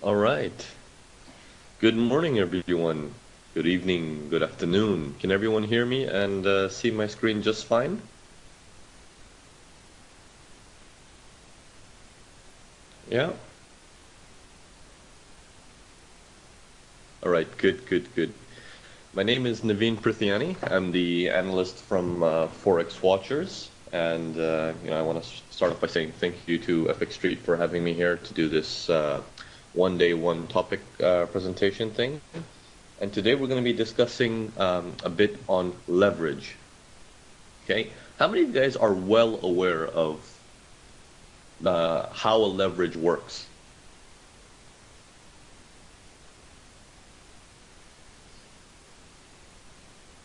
All right. Good morning, everyone. Good evening, good afternoon. Can everyone hear me and uh, see my screen just fine? Yeah? All right, good, good, good. My name is Navin Prithyani. I'm the analyst from uh, Forex Watchers, and uh, you know I want to start off by saying thank you to FXStreet for having me here to do this uh, one day, one topic uh, presentation thing. And today we're going to be discussing um, a bit on leverage. Okay, how many of you guys are well aware of uh, how a leverage works?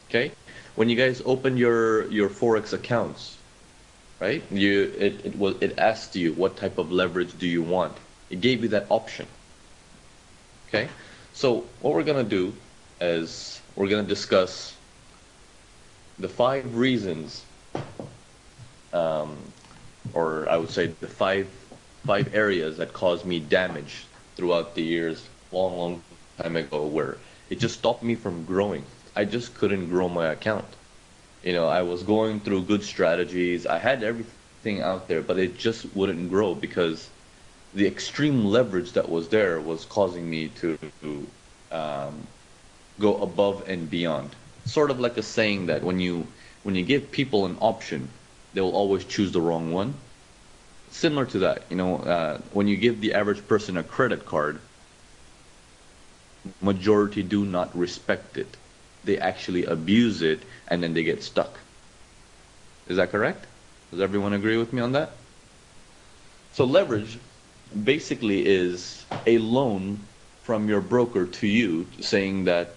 Okay, when you guys open your your forex accounts, right? You it it was it asked you what type of leverage do you want. It gave you that option. Okay, so what we're gonna do is we're gonna discuss the five reasons, um, or I would say the five five areas that caused me damage throughout the years, long long time ago, where it just stopped me from growing I just couldn't grow my account. You know, I was going through good strategies. I had everything out there, but it just wouldn't grow because the extreme leverage that was there was causing me to um, go above and beyond. Sort of like a saying that when you when you give people an option, they will always choose the wrong one. Similar to that, you know, uh, when you give the average person a credit card, majority do not respect it they actually abuse it and then they get stuck. Is that correct? Does everyone agree with me on that? So leverage basically is a loan from your broker to you saying that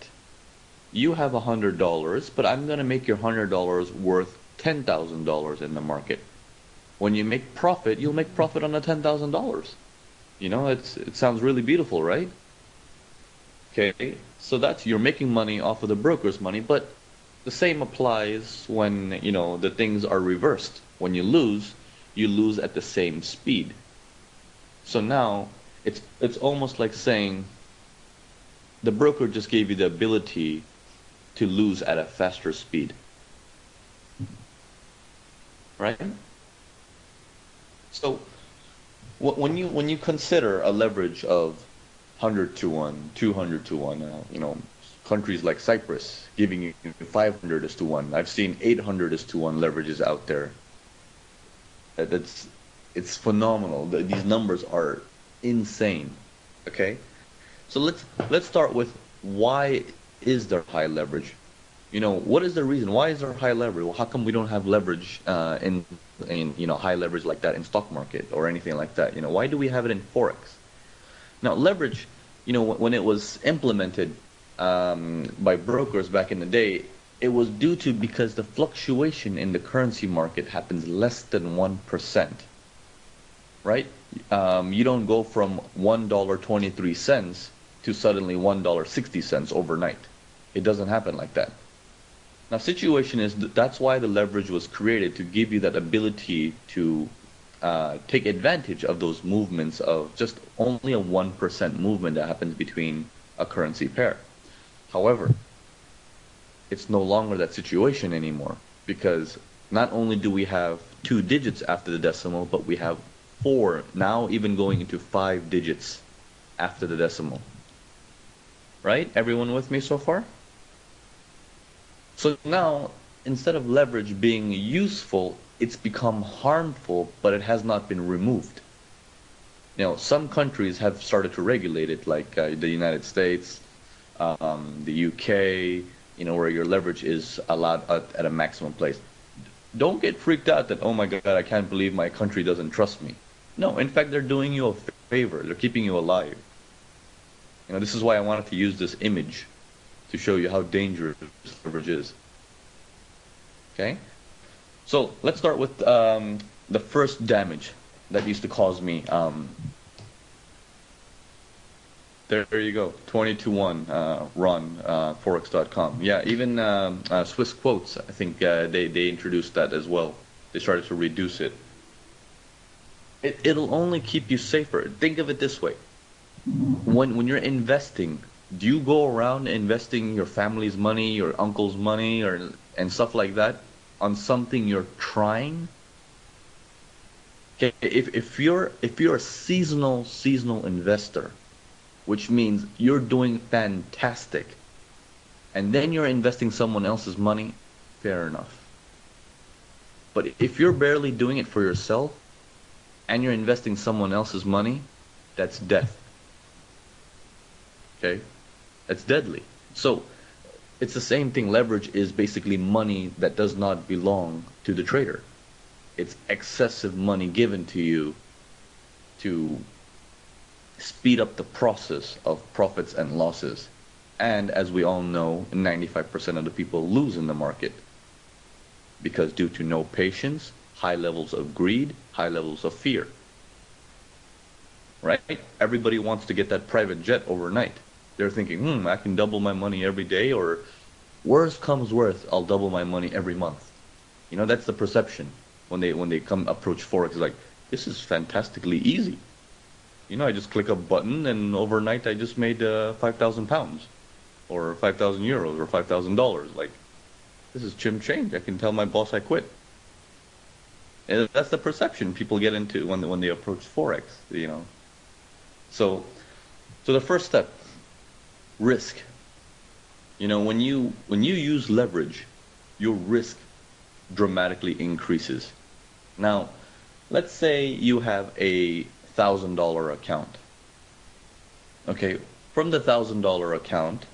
you have $100, but I'm going to make your $100 worth $10,000 in the market. When you make profit, you'll make profit on the $10,000. You know, it's, it sounds really beautiful, right? Okay, so that's you're making money off of the broker's money, but the same applies when you know the things are reversed. When you lose, you lose at the same speed. So now it's it's almost like saying the broker just gave you the ability to lose at a faster speed. Right? So when you when you consider a leverage of 100 to 1, 200 to 1. Uh, you know, countries like Cyprus giving you 500 is to 1. I've seen 800 is to 1 leverages out there. That's it's phenomenal. These numbers are insane. Okay? So let's let's start with why is there high leverage? You know, what is the reason? Why is there high leverage? Well, how come we don't have leverage uh, in in you know high leverage like that in stock market or anything like that? You know, why do we have it in forex? Now, leverage, you know, when it was implemented um, by brokers back in the day, it was due to because the fluctuation in the currency market happens less than 1%. Right? Um, you don't go from $1.23 to suddenly $1.60 overnight. It doesn't happen like that. Now, situation is that's why the leverage was created to give you that ability to uh, take advantage of those movements of just only a 1% movement that happens between a currency pair. However, it's no longer that situation anymore because not only do we have two digits after the decimal, but we have four, now even going into five digits after the decimal. Right? Everyone with me so far? So now, instead of leverage being useful, it's become harmful, but it has not been removed. Now, some countries have started to regulate it, like uh, the United States, um, the UK, you know, where your leverage is allowed at, at a maximum place. Don't get freaked out that, oh my God, I can't believe my country doesn't trust me. No, in fact, they're doing you a favor. They're keeping you alive. You know, this is why I wanted to use this image to show you how dangerous leverage is. Okay? So let's start with um, the first damage that used to cause me. Um, there, there, you go, 20 to 1 uh, run, uh, Forex.com. Yeah, even um, uh, Swissquotes, I think uh, they, they introduced that as well. They started to reduce it. It. It'll only keep you safer. Think of it this way. when when you're investing, do you go around investing your family's money, your uncle's money, or and stuff like that on something you're trying? Okay, if if you're if you're a seasonal seasonal investor, which means you're doing fantastic, and then you're investing someone else's money, fair enough. But if you're barely doing it for yourself, and you're investing someone else's money, that's death. Okay? That's deadly. So it's the same thing. Leverage is basically money that does not belong to the trader. It's excessive money given to you to speed up the process of profits and losses. And as we all know, 95% of the people lose in the market because due to no patience, high levels of greed, high levels of fear. Right? Everybody wants to get that private jet overnight. They're thinking, hmm, I can double my money every day, or worst comes worst, I'll double my money every month. You know, that's the perception when they when they come approach forex. It's like this is fantastically easy. You know, I just click a button, and overnight I just made uh, five thousand pounds, or five thousand euros, or five thousand dollars. Like this is chim change. I can tell my boss I quit. And that's the perception people get into when when they approach forex. You know, so so the first step risk. You know, when you when you use leverage, your risk dramatically increases. Now, let's say you have a thousand dollar account. Okay, from the thousand dollar account,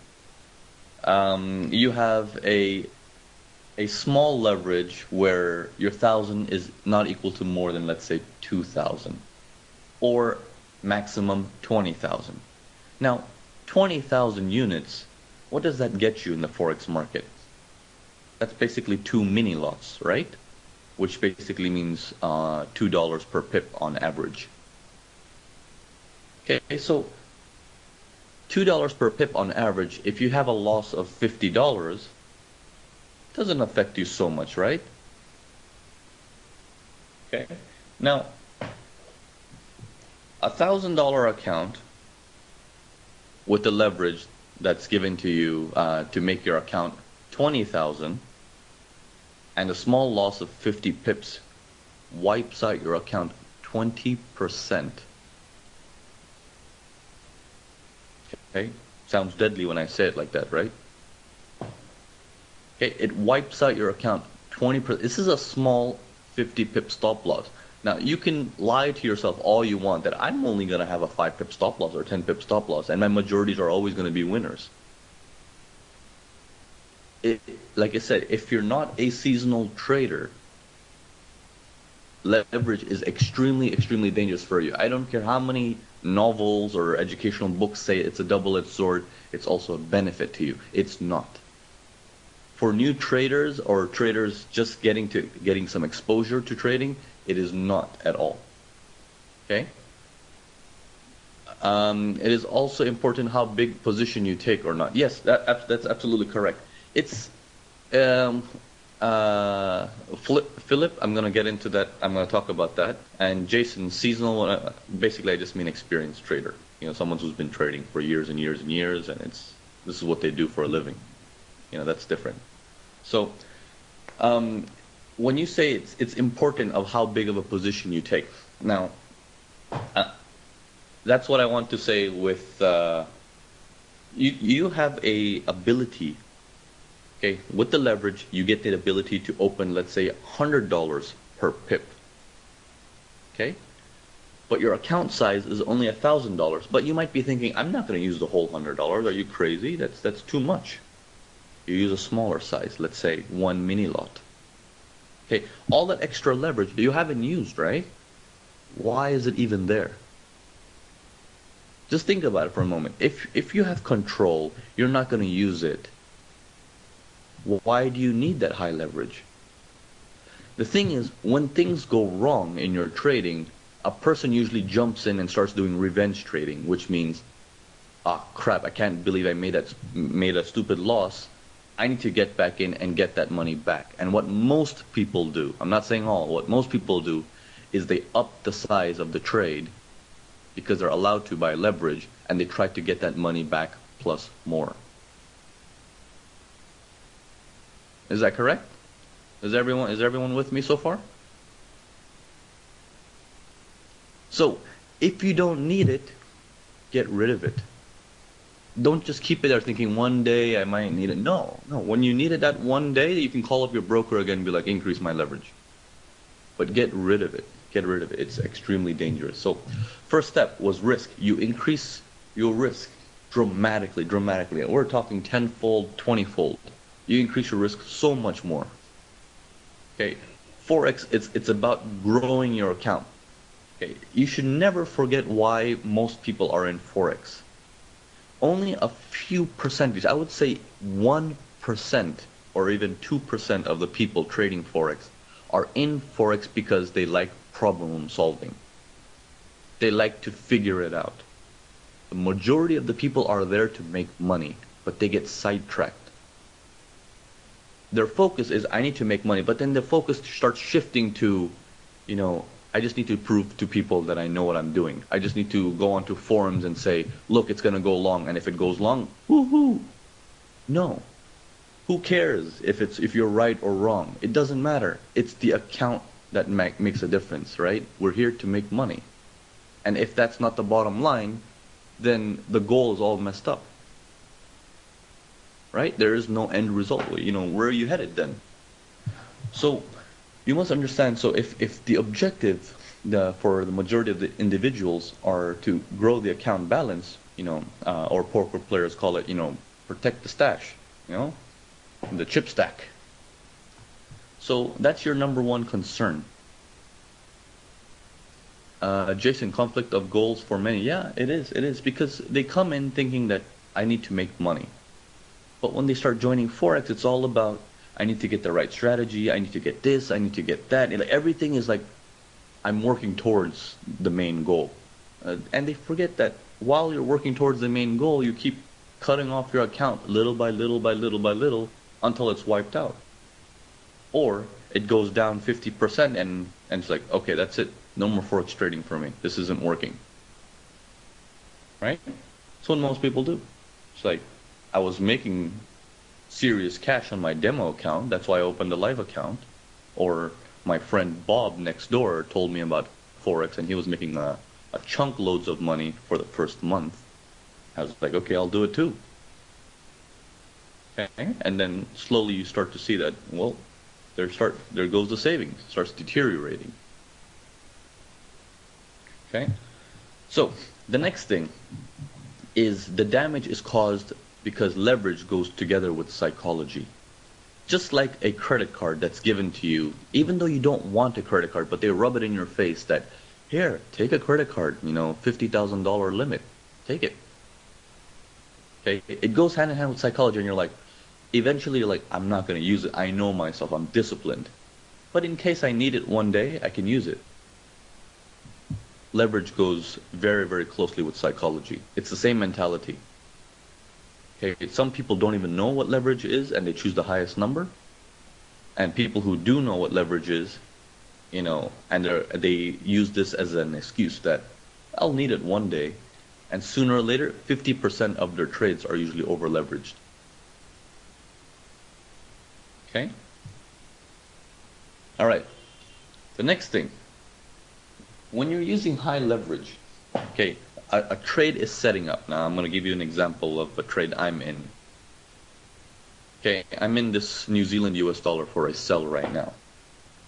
um, you have a a small leverage where your thousand is not equal to more than let's say two thousand, or maximum twenty thousand. Now, 20,000 units, what does that get you in the Forex market? That's basically two mini lots, right? Which basically means uh, $2 per pip on average. Okay, so $2 per pip on average, if you have a loss of $50, doesn't affect you so much, right? Okay, now, a $1,000 account with the leverage that's given to you uh, to make your account 20,000 and a small loss of 50 pips wipes out your account 20%. Okay? Sounds deadly when I say it like that, right? It wipes out your account 20%. This is a small 50 pip stop loss. Now, you can lie to yourself all you want that I'm only going to have a 5 pip stop loss or 10 pip stop loss, and my majorities are always going to be winners. It, like I said, if you're not a seasonal trader, leverage is extremely, extremely dangerous for you. I don't care how many novels or educational books say it's a double-edged sword, it's also a benefit to you. It's not. For new traders or traders just getting to getting some exposure to trading, it is not at all. Okay? Um, it is also important how big position you take or not. Yes, that, that's absolutely correct. It's um, uh, Philip, I'm going to get into that. I'm going to talk about that. And Jason, seasonal, uh, basically I just mean experienced trader. You know, someone who's been trading for years and years and years, and it's this is what they do for a living. You know, that's different. So, um, when you say it's it's important of how big of a position you take. Now, uh, that's what I want to say with uh, you. You have a ability. Okay, with the leverage, you get the ability to open, let's say, hundred dollars per pip. Okay, but your account size is only thousand dollars. But you might be thinking, I'm not going to use the whole hundred dollars. Are you crazy? That's that's too much. You use a smaller size, let's say one mini lot. Okay, all that extra leverage you haven't used, right? Why is it even there? Just think about it for a moment. If if you have control, you're not going to use it. Why do you need that high leverage? The thing is, when things go wrong in your trading, a person usually jumps in and starts doing revenge trading, which means, ah, crap, I can't believe I made that made a stupid loss. I need to get back in and get that money back. And what most people do, I'm not saying all, what most people do is they up the size of the trade because they're allowed to by leverage and they try to get that money back plus more. Is that correct? Is everyone is everyone with me so far? So, if you don't need it, get rid of it. Don't just keep it there thinking one day I might need it. No, no. When you need it that one day, you can call up your broker again and be like, increase my leverage. But get rid of it. Get rid of it. It's extremely dangerous. So, first step was risk. You increase your risk dramatically, dramatically. We're talking tenfold, twentyfold. You increase your risk so much more. Okay, forex it's it's about growing your account. Okay, you should never forget why most people are in forex. Only a few percentage, I would say one percent or even two percent of the people trading forex are in forex because they like problem solving. They like to figure it out. The majority of the people are there to make money, but they get sidetracked their focus is I need to make money, but then the focus starts shifting to, you know, I just need to prove to people that I know what I'm doing. I just need to go onto forums and say, look, it's going to go long, and if it goes long, woohoo. No. Who cares if it's if you're right or wrong? It doesn't matter. It's the account that make, makes a difference, right? We're here to make money. And if that's not the bottom line, then the goal is all messed up right? There is no end result. You know, where are you headed then? So you must understand. So if, if the objective the, for the majority of the individuals are to grow the account balance, you know, uh, or poker players call it, you know, protect the stash, you know, the chip stack. So that's your number one concern. Uh, Jason, conflict of goals for many. Yeah, it is. It is because they come in thinking that I need to make money. But when they start joining Forex, it's all about I need to get the right strategy, I need to get this, I need to get that. And everything is like I'm working towards the main goal. Uh, and they forget that while you're working towards the main goal, you keep cutting off your account little by little by little by little until it's wiped out. Or it goes down 50% and, and it's like, okay, that's it. No more Forex trading for me. This isn't working. Right? That's what most people do. It's like, I was making serious cash on my demo account. That's why I opened a live account. Or my friend Bob next door told me about Forex and he was making a, a chunk loads of money for the first month. I was like, okay, I'll do it too. Okay. And then slowly you start to see that, well, there start there goes the savings, it starts deteriorating. Okay? So the next thing is the damage is caused because leverage goes together with psychology. Just like a credit card that's given to you, even though you don't want a credit card, but they rub it in your face that, here, take a credit card, you know, $50,000 limit. Take it. Okay? It goes hand in hand with psychology, and you're like, eventually you're like, I'm not going to use it. I know myself. I'm disciplined. But in case I need it one day, I can use it. Leverage goes very, very closely with psychology. It's the same mentality. Okay, some people don't even know what leverage is and they choose the highest number. And people who do know what leverage is, you know, and they use this as an excuse that I'll need it one day. And sooner or later, 50% of their trades are usually over leveraged. Okay? All right. The next thing, when you're using high leverage, okay, a, a trade is setting up. Now I'm going to give you an example of a trade I'm in. Okay, I'm in this New Zealand US dollar for a sell right now.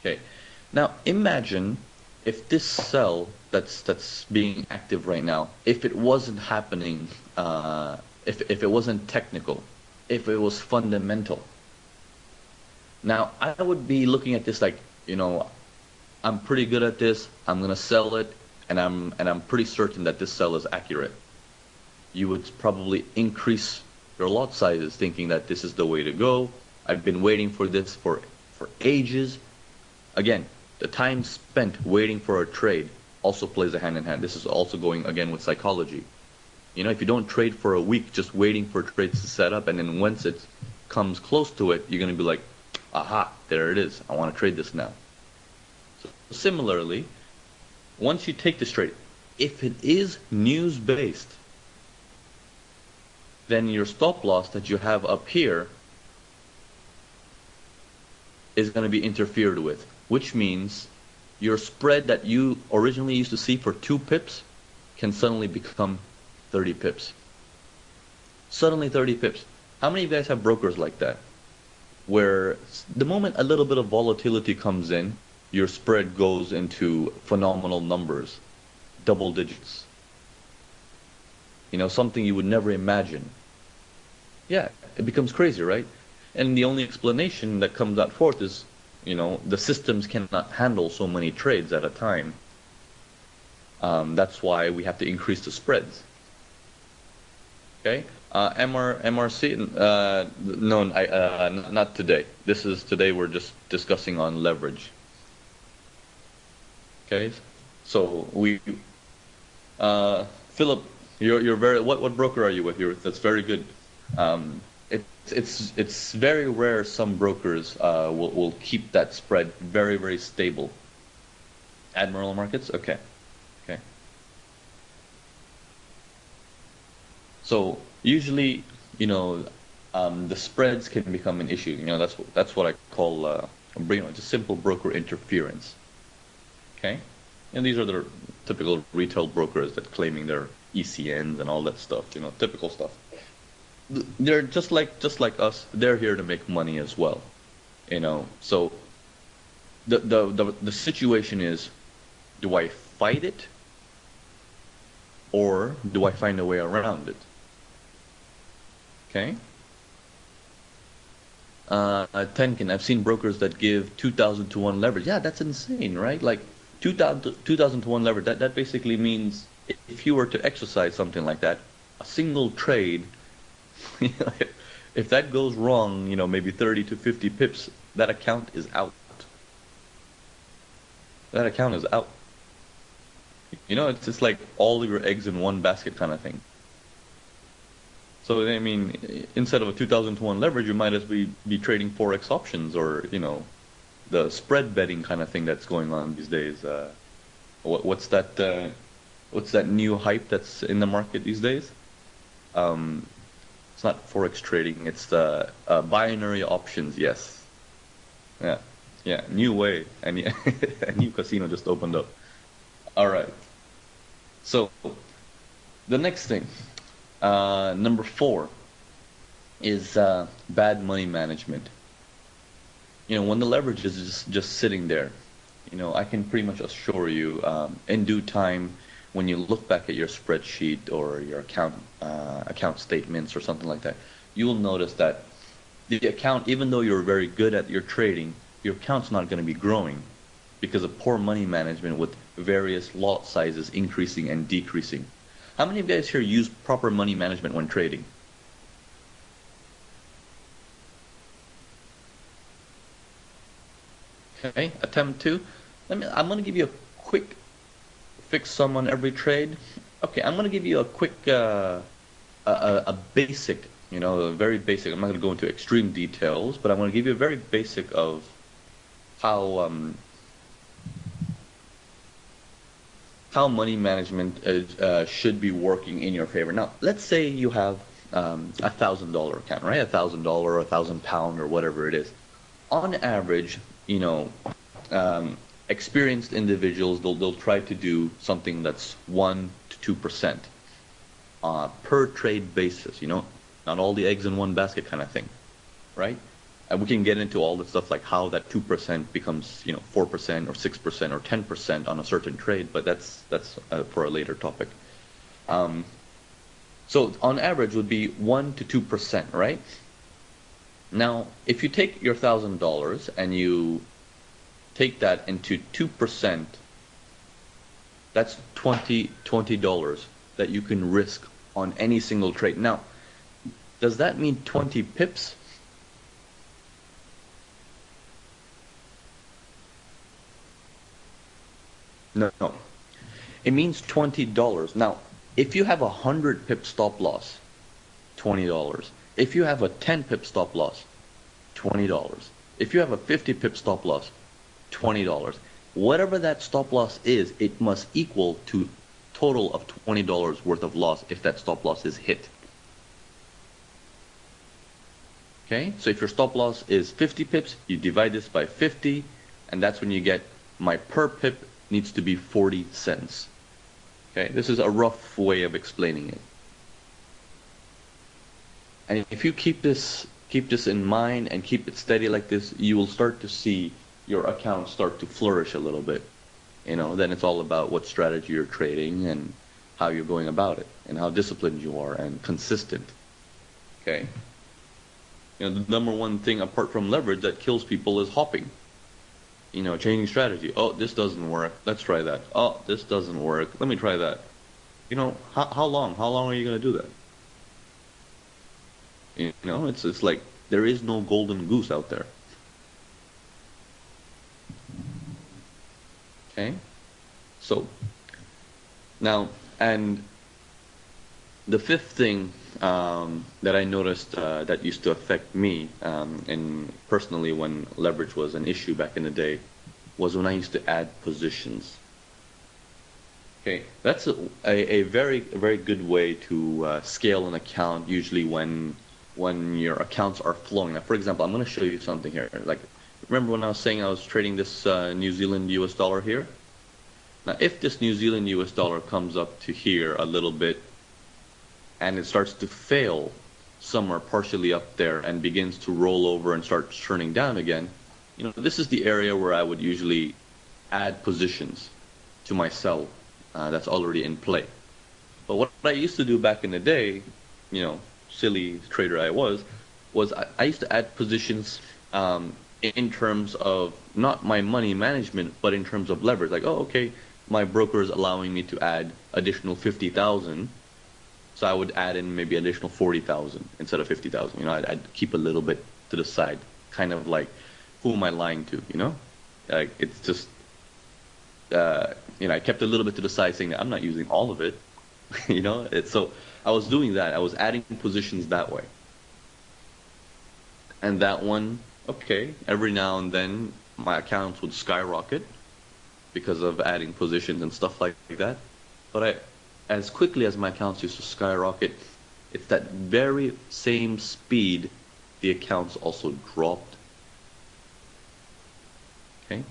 Okay, now imagine if this sell that's that's being active right now, if it wasn't happening, uh, if if it wasn't technical, if it was fundamental. Now I would be looking at this like, you know, I'm pretty good at this. I'm gonna sell it and I'm and I'm pretty certain that this sell is accurate, you would probably increase your lot sizes, thinking that this is the way to go. I've been waiting for this for for ages. Again, the time spent waiting for a trade also plays a hand in hand. This is also going again with psychology. You know, if you don't trade for a week just waiting for trades to set up, and then once it comes close to it, you're going to be like, aha, there it is. I want to trade this now. So similarly, once you take this trade, if it is news based, then your stop loss that you have up here is going to be interfered with, which means your spread that you originally used to see for two pips can suddenly become 30 pips. Suddenly 30 pips. How many of you guys have brokers like that? Where the moment a little bit of volatility comes in, your spread goes into phenomenal numbers, double digits. You know, something you would never imagine. Yeah, it becomes crazy, right? And the only explanation that comes out forth is, you know, the systems cannot handle so many trades at a time. Um, that's why we have to increase the spreads. Okay, uh, MR, MRC, uh, no, I, uh, not today. This is today. We're just discussing on leverage. So we, uh, Philip, you're you're very. What what broker are you with? You're that's very good. Um, it's it's it's very rare. Some brokers uh, will will keep that spread very very stable. Admiral markets, okay, okay. So usually, you know, um, the spreads can become an issue. You know, that's that's what I call uh, you know, just simple broker interference. Okay, and these are the typical retail brokers that claiming their ECNs and all that stuff. You know, typical stuff they're just like just like us. They're here to make money as well, you know. So the the the, the situation is, do I fight it, or do I find a way around it? Okay. Uh, Tenkin, I've seen brokers that give 2,000 to 1 leverage. Yeah, that's insane, right? Like 2,000 2,000 to 1 leverage, that, that basically means if you were to exercise something like that, a single trade if that goes wrong, you know, maybe 30 to 50 pips, that account is out. That account is out. You know, it's just like all of your eggs in one basket kind of thing. So I mean, instead of a 2,000 to one leverage, you might as well be, be trading forex options or you know, the spread betting kind of thing that's going on these days. Uh, what, what's that? Uh, what's that new hype that's in the market these days? Um, it's not forex trading. It's the uh, binary options. Yes. Yeah. Yeah. New way. And a new casino just opened up. All right. So the next thing, uh, number four, is uh, bad money management. You know, when the leverage is just, just sitting there, you know, I can pretty much assure you, um, in due time, when you look back at your spreadsheet or your account uh, account statements or something like that, you will notice that the account, even though you're very good at your trading, your account's not going to be growing because of poor money management with various lot sizes increasing and decreasing. How many of you guys here use proper money management when trading? Okay, attempt two. Let me. I'm going to give you a quick fix some on every trade? Okay, I'm going to give you a quick, uh, a, a, basic, you know, a very basic. I'm not going to go into extreme details, but I'm going to give you a very basic of how um, how money management is, uh, should be working in your favor. Now, let's say you have um, a thousand dollar account, right? A thousand dollar, a thousand pound, or whatever it is. On average, you know, um, experienced individuals, they'll, they'll try to do something that's 1 to 2% uh, per trade basis, you know, not all the eggs in one basket kind of thing, right? And we can get into all the stuff like how that 2% becomes, you know, 4% or 6% or 10% on a certain trade, but that's, that's uh, for a later topic. Um, so on average would be 1 to 2%, right? Now, if you take your $1,000 and you take that into 2%, that's 20 $20 that you can risk on any single trade. Now, does that mean 20 pips? No, no. It means $20. Now, if you have a 100 pip stop loss, $20. If you have a 10 pip stop loss, $20. If you have a 50 pip stop loss, $20. Whatever that stop loss is, it must equal to total of $20 worth of loss if that stop loss is hit. Okay, so if your stop loss is 50 pips, you divide this by 50, and that's when you get my per pip needs to be 40 cents. Okay, this is a rough way of explaining it. And if you keep this keep this in mind and keep it steady like this, you will start to see your account start to flourish a little bit. You know, then it's all about what strategy you're trading and how you're going about it and how disciplined you are and consistent. Okay? You know, the number one thing apart from leverage that kills people is hopping. You know, changing strategy. Oh, this doesn't work. Let's try that. Oh, this doesn't work. Let me try that. You know, how, how long? How long are you going to do that? You know, it's it's like there is no golden goose out there. Okay? So, now, and the fifth thing um, that I noticed uh, that used to affect me, um, and personally when leverage was an issue back in the day, was when I used to add positions. Okay, that's a, a, a very very good way to uh, scale an account. Usually when when your accounts are flowing. Now, for example, I'm going to show you something here. Like, remember when I was saying I was trading this uh, New Zealand US dollar here? Now, if this New Zealand US dollar comes up to here a little bit and it starts to fail somewhere partially up there and begins to roll over and start turning down again, you know, this is the area where I would usually add positions to my sell uh, that's already in play. But what I used to do back in the day, you know, silly trader I was, was I, I used to add positions um, in terms of not my money management, but in terms of leverage. Like, oh, okay, my broker is allowing me to add additional 50,000. So I would add in maybe additional 40,000 instead of 50,000. You know, I'd, I'd, keep a little bit to the side, kind of like, who am I lying to? You know, like it's just, uh, you know, I kept a little bit to the side, saying that I'm not using all of it. you know, it's so I was doing that. I was adding positions that way. And that one, okay, every now and then my accounts would skyrocket because of adding positions and stuff like that. But I, as quickly as my accounts used to skyrocket, it's that very same speed the accounts also dropped. Okay?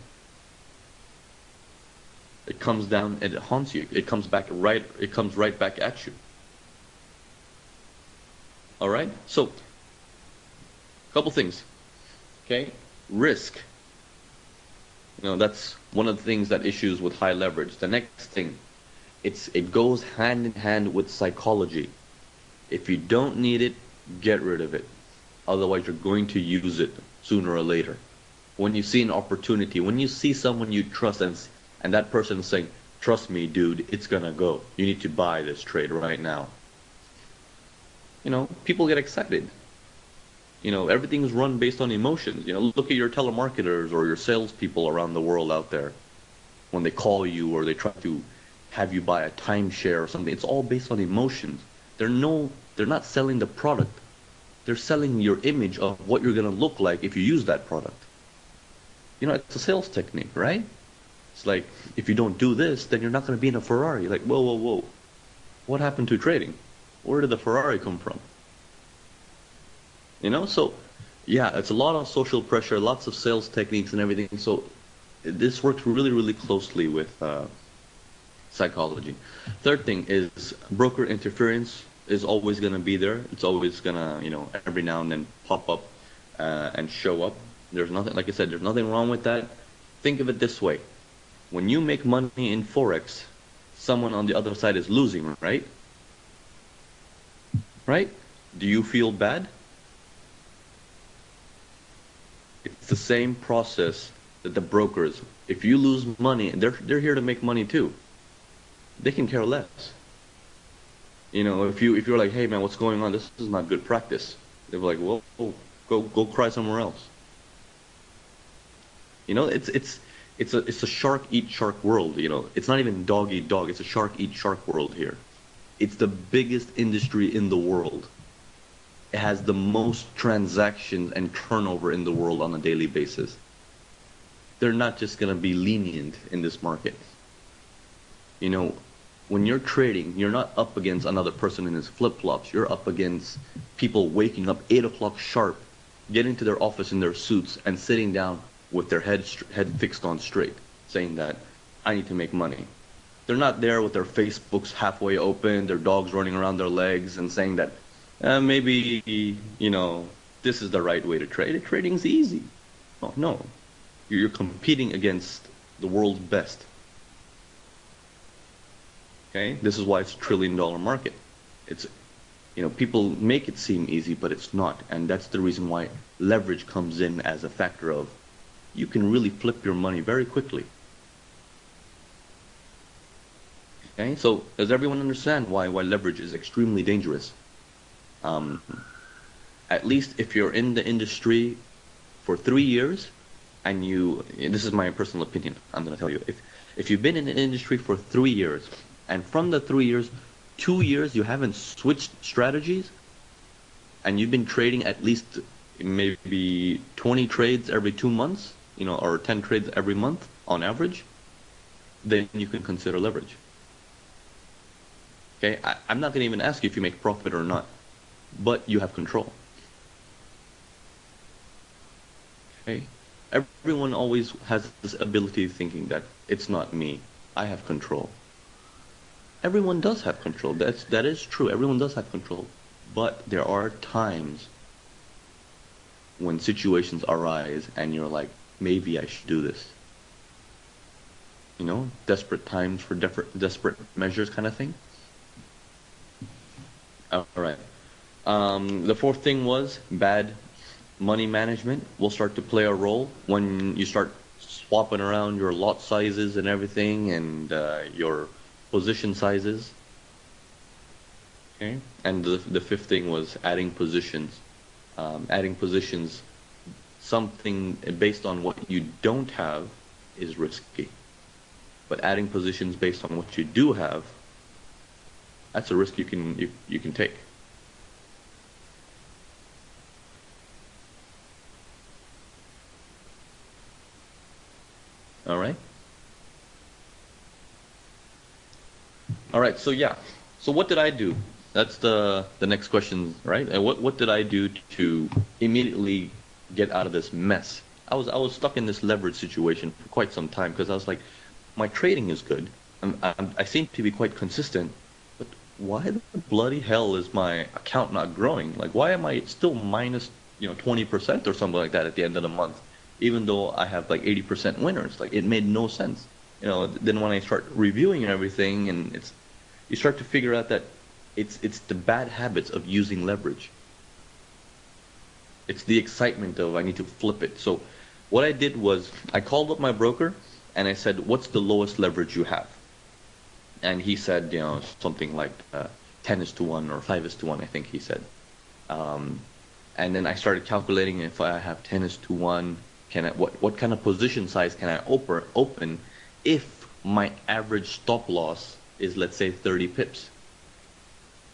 It comes down and it haunts you. It comes back right it comes right back at you. All right? So, a couple things. Okay? Risk. You know, that's one of the things that issues with high leverage. The next thing, it's it goes hand in hand with psychology. If you don't need it, get rid of it. Otherwise, you're going to use it sooner or later. When you see an opportunity, when you see someone you trust and and that person saying, "Trust me, dude, it's gonna go. You need to buy this trade right now." You know, people get excited. You know, everything's run based on emotions. You know, look at your telemarketers or your salespeople around the world out there. When they call you or they try to have you buy a timeshare or something, it's all based on emotions. They're no, they're not selling the product. They're selling your image of what you're gonna look like if you use that product. You know, it's a sales technique, right? It's like if you don't do this, then you're not gonna be in a Ferrari. Like, whoa, whoa, whoa. What happened to trading? Where did the Ferrari come from? You know, so yeah, it's a lot of social pressure, lots of sales techniques and everything. So this works really, really closely with uh, psychology. Third thing is broker interference is always going to be there. It's always going to, you know, every now and then pop up uh, and show up. There's nothing, like I said, there's nothing wrong with that. Think of it this way. When you make money in Forex, someone on the other side is losing, right? Right? Do you feel bad? It's the same process that the brokers. If you lose money, they're they're here to make money too. They can care less. You know, if you if you're like, hey man, what's going on? This is not good practice. They're like, well, go go cry somewhere else. You know, it's it's it's a it's a shark eat shark world. You know, it's not even dog eat dog. It's a shark eat shark world here. It's the biggest industry in the world. It has the most transactions and turnover in the world on a daily basis. They're not just going to be lenient in this market. You know, when you're trading, you're not up against another person in his flip flops. You're up against people waking up eight o'clock sharp, getting to their office in their suits, and sitting down with their head head fixed on straight, saying that I need to make money. They're not there with their Facebooks halfway open, their dogs running around their legs, and saying that uh, maybe you know this is the right way to trade. Trading's easy. Oh, no, you're competing against the world's best. Okay, this is why it's a trillion dollar market. It's, you know, people make it seem easy, but it's not, and that's the reason why leverage comes in as a factor of, you can really flip your money very quickly. Okay, so does everyone understand why why leverage is extremely dangerous? Um, at least if you're in the industry for three years, and you, this is my personal opinion, I'm going to tell you, if if you've been in the industry for three years and from the three years, two years you haven't switched strategies, and you've been trading at least maybe 20 trades every two months, you know, or 10 trades every month on average, then you can consider leverage. Okay, I, am not going to even ask you if you make profit or not, but you have control. Okay, everyone always has this ability of thinking that it's not me, I have control everyone does have control. That's that is true. Everyone does have control, but there are times when situations arise and you're like, maybe I should do this. You know, desperate times for desperate measures, kind of thing. All right. Um, the fourth thing was bad money management will start to play a role when you start swapping around your lot sizes and everything and uh, your position sizes. Okay, and the the fifth thing was adding positions. Um, adding positions, something based on what you don't have, is risky. But adding positions based on what you do have, that's a risk you can you, you can take. All right. All right. So yeah. So what did I do? That's the the next question, right? And what what did I do to immediately get out of this mess? I was I was stuck in this leverage situation for quite some time because I was like, my trading is good. I'm, I'm, I seem to be quite consistent, why the bloody hell is my account not growing? Like, why am I still minus you know 20% or something like that at the end of the month, even though I have like 80% winners? Like, it made no sense. You know, then when I start reviewing everything and it's you start to figure out that it's it's the bad habits of using leverage. It's the excitement of I need to flip it. So what I did was I called up my broker and I said, "What's the lowest leverage you have?" And he said, you know, something like uh, 10 is to 1 or 5 is to 1, I think he said. Um, and then I started calculating if I have 10 is to 1, can I, what, what kind of position size can I open, open if my average stop loss is let's say 30 pips.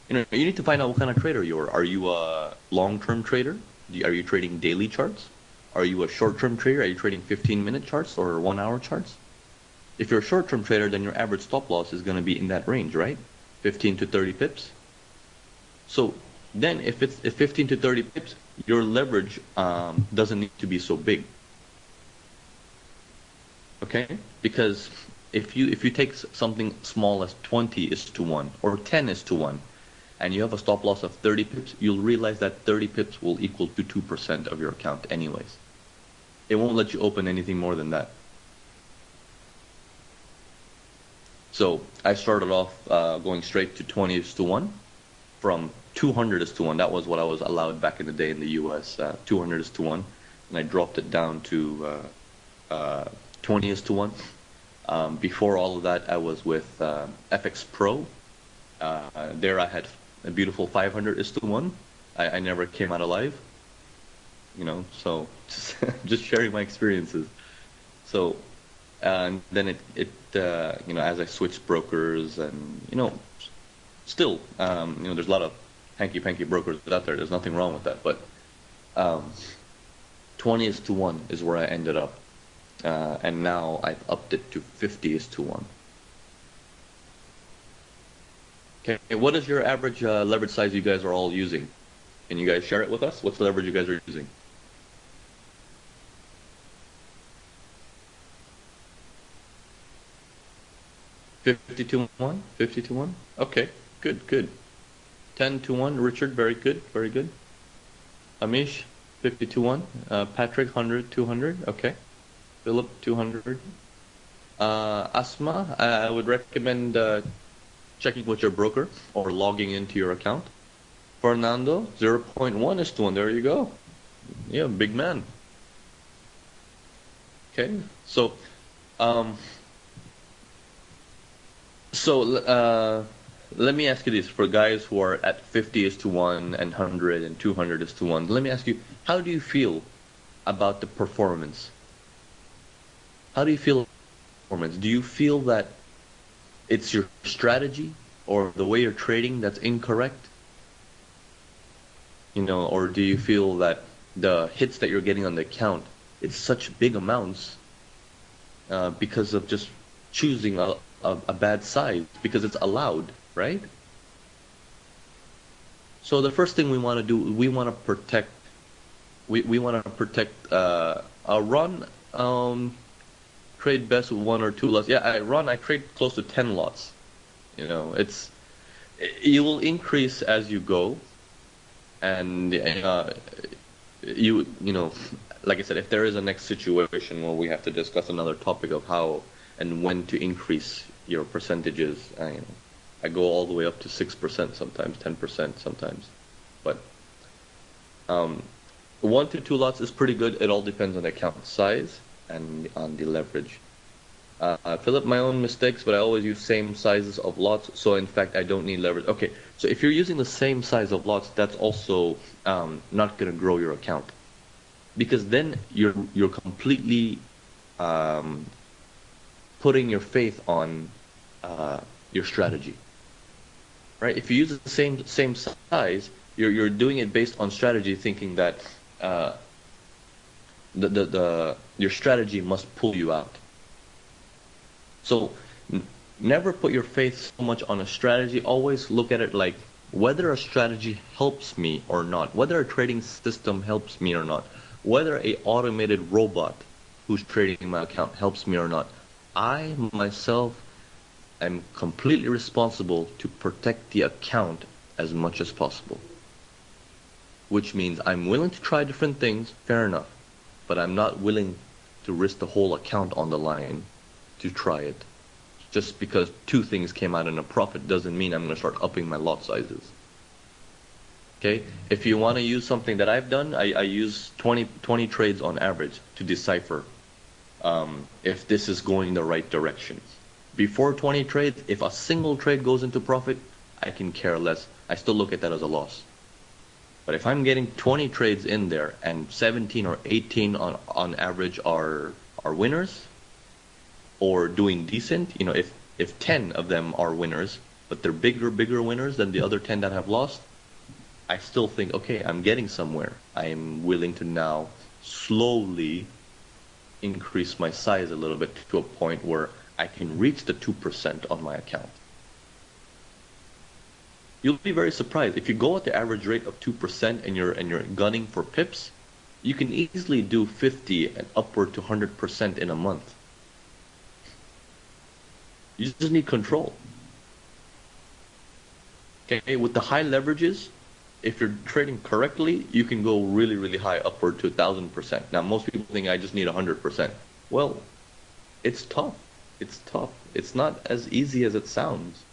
You know, you need to find out what kind of trader you are. Are you a long-term trader? Are you trading daily charts? Are you a short-term trader? Are you trading 15-minute charts or one-hour charts? If you're a short-term trader, then your average stop loss is going to be in that range, right? 15 to 30 pips. So then, if it's if 15 to 30 pips, your leverage um, doesn't need to be so big. Okay, because if you if you take something small as 20 is to 1 or 10 is to 1 and you have a stop loss of 30 pips, you'll realize that 30 pips will equal to 2% of your account anyways. It won't let you open anything more than that. So I started off uh, going straight to 20 is to 1 from 200 is to 1. That was what I was allowed back in the day in the US, uh, 200 is to 1. And I dropped it down to uh, uh 20 is to 1 um, before all of that, I was with uh, FX Pro. Uh, there I had a beautiful 500 is to 1. I, I never came out alive. You know, so just, just sharing my experiences. So, and then it, it uh, you know, as I switched brokers and, you know, still, um, you know, there's a lot of hanky-panky brokers out there. There's nothing wrong with that. But um, 20 is to 1 is where I ended up uh, and now I've upped it to 50 is to 1. Okay, what is your average uh, leverage size you guys are all using? Can you guys share it with us? What's the leverage you guys are using? Fifty to one. Fifty to one. Okay, good, good. Ten to one. Richard, very good, very good. Amish, fifty to one. Uh, Patrick, 100, 200. Okay. Philip, two hundred. Uh, Asma, I would recommend uh, checking with your broker or logging into your account. Fernando, 0.1 is to 1. There you go. Yeah, big man. Okay, so, um, so uh, let me ask you this: for guys who are at 50 is to 1 and 100 and 200 is to 1, let me ask you, how do you feel about the performance? How do you feel performance? Do you feel that it's your strategy or the way you're trading that's incorrect? You know, or do you feel that the hits that you're getting on the account it's such big amounts uh, because of just choosing a, a, a bad size because it's allowed, right? So the first thing we want to do, we want to protect, we, we want to protect uh, a run. Um, trade best with one or two lots. Yeah, I run. I trade close to ten lots. You know, it's you will increase as you go, and uh, you you know, like I said, if there is a next situation where we have to discuss another topic of how and when to increase your percentages, I, uh, I go all the way up to six percent sometimes, ten percent sometimes, but um, one to two lots is pretty good. It all depends on the account size and on the leverage. Uh, I fill up my own mistakes, but I always use same sizes of lots, so in fact I don't need leverage. Okay, so if you're using the same size of lots, that's also um, not going to grow your account, because then you're you're completely um, putting your faith on uh, your strategy, right? If you use the same same size, you're you're doing it based on strategy, thinking that uh, the, the, the your strategy must pull you out. So never put your faith so much on a strategy. Always look at it like whether a strategy helps me or not, whether a trading system helps me or not, whether a automated robot who's trading my account helps me or not. I myself am completely responsible to protect the account as much as possible. Which means I'm willing to try different things, fair enough but I'm not willing to risk the whole account on the line to try it. Just because two things came out in a profit doesn't mean I'm going to start upping my lot sizes. Okay, if you want to use something that I've done, I, I use 20, 20 trades on average to decipher um, if this is going the right direction. Before 20 trades, if a single trade goes into profit, I can care less. I still look at that as a loss. But if I'm getting 20 trades in there and 17 or 18 on on average are are winners or doing decent, you know, if if 10 of them are winners, but they're bigger bigger winners than the other 10 that have lost, I still think, okay, I'm getting somewhere. I am willing to now slowly increase my size a little bit to a point where I can reach the 2% on my account. You'll be very surprised if you go at the average rate of two percent and you're and you're gunning for pips, you can easily do 50 and upward to 100 percent in a month. You just need control. Okay, with the high leverages, if you're trading correctly, you can go really, really high, upward to a thousand percent. Now, most people think I just need a hundred percent. Well, it's tough. It's tough. It's not as easy as it sounds.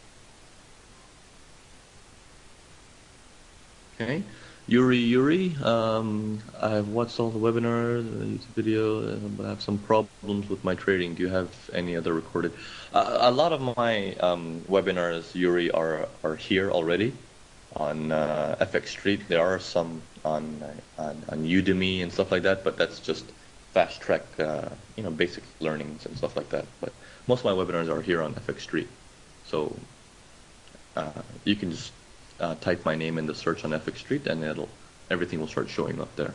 Okay. Yuri Yuri, um, I've watched all the webinars, the YouTube video, but I have some problems with my trading. Do you have any other recorded? Uh, a lot of my um, webinars, Yuri, are are here already on uh, FXStreet. There are some on, on, on Udemy and stuff like that, but that's just fast track, uh, you know, basic learnings and stuff like that. But most of my webinars are here on FXStreet, so uh, you can just uh, type my name in the search on FXStreet, and it'll everything will start showing up there.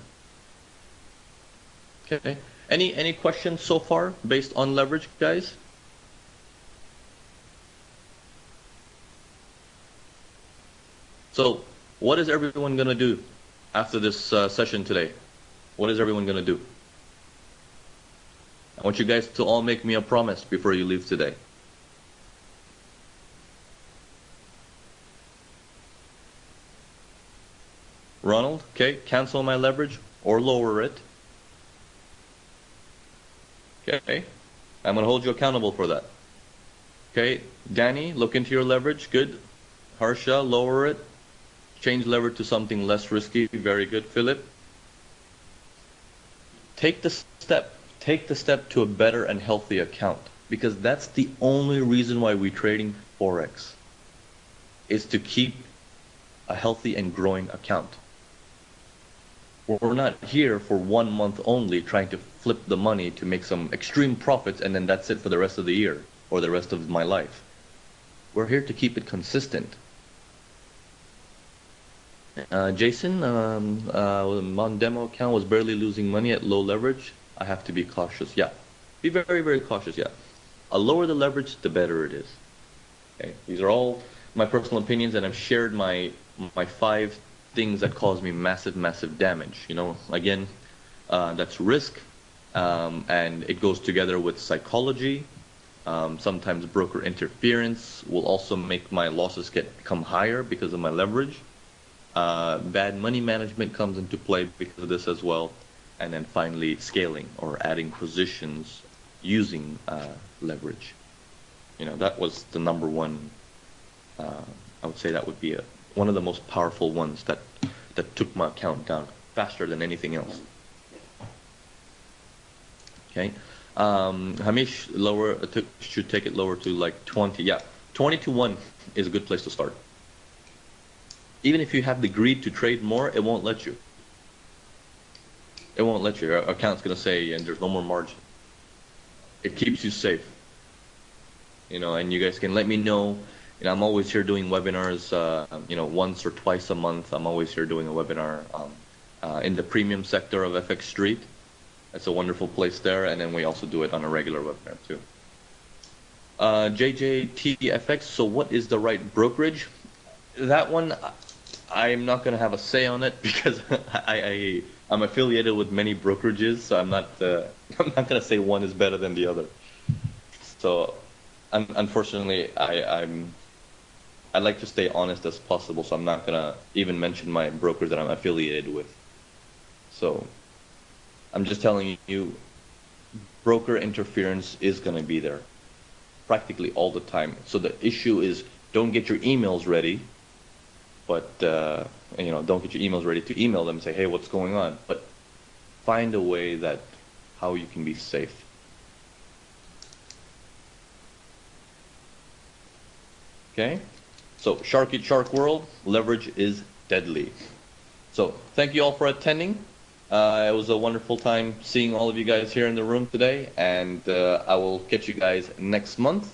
Okay. Any any questions so far based on leverage, guys? So, what is everyone going to do after this uh, session today? What is everyone going to do? I want you guys to all make me a promise before you leave today. Ronald, okay, cancel my leverage or lower it. Okay, I'm going to hold you accountable for that. Okay, Danny, look into your leverage. Good. Harsha, lower it. Change lever to something less risky. Very good. Philip, take the step. Take the step to a better and healthy account because that's the only reason why we're trading forex is to keep a healthy and growing account. We're not here for one month only trying to flip the money to make some extreme profits and then that's it for the rest of the year or the rest of my life. We're here to keep it consistent. Uh, Jason, um, uh, my demo account was barely losing money at low leverage. I have to be cautious. Yeah, be very, very cautious. Yeah, the lower the leverage, the better it is. Okay, these are all my personal opinions, and I've shared my my five things that caused me massive, massive damage. You know, again, uh, that's risk, um, and it goes together with psychology. Um, sometimes broker interference will also make my losses get come higher because of my leverage. Uh, bad money management comes into play because of this as well, and then finally scaling or adding positions using uh, leverage. You know that was the number one. Uh, I would say that would be a one of the most powerful ones that that took my account down faster than anything else. Okay, um, Hamish lower should take it lower to like 20. Yeah, 20 to one is a good place to start. Even if you have the greed to trade more, it won't let you. It won't let you. Your account's gonna say, and there's no more margin. It keeps you safe. You know, and you guys can let me know know, I'm always here doing webinars, uh, you know, once or twice a month. I'm always here doing a webinar um, uh, in the premium sector of FXStreet. It's a wonderful place there, and then we also do it on a regular webinar too. Uh, JJTFX, so what is the right brokerage? That one, I'm not going to have a say on it because I, I, am affiliated with many brokerages, so I'm not, uh, I'm not going to say one is better than the other. So, un unfortunately, I, I'm I like to stay honest as possible, so I'm not gonna even mention my brokers that I'm affiliated with. So I'm just telling you, broker interference is gonna be there, practically all the time. So the issue is don't get your emails ready, but uh, you know don't get your emails ready to email them and say, hey, what's going on? But find a way that how you can be safe. Okay. So Shark Eat Shark World, leverage is deadly. So thank you all for attending. Uh, it was a wonderful time seeing all of you guys here in the room today, and uh, I will catch you guys next month.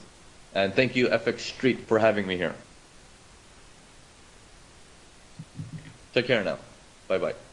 And thank you, FXStreet, for having me here. Take care now. Bye bye.